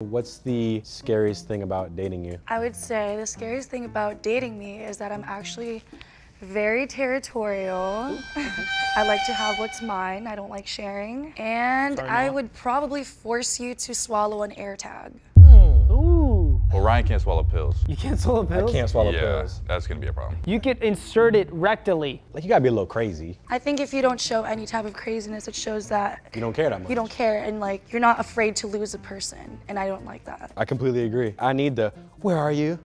What's the scariest thing about dating you? I would say the scariest thing about dating me is that I'm actually very territorial. I like to have what's mine. I don't like sharing. And I would probably force you to swallow an air tag. Ooh. Well, Rhino can't swallow pills. You can't swallow pills? I can't swallow yeah, pills. that's gonna be a problem. You could insert it rectally. Like you gotta be a little crazy. I think if you don't show any type of craziness, it shows that You don't care that much. you don't care and like you're not afraid to lose a person. And I don't like that. I completely agree. I need the where are you?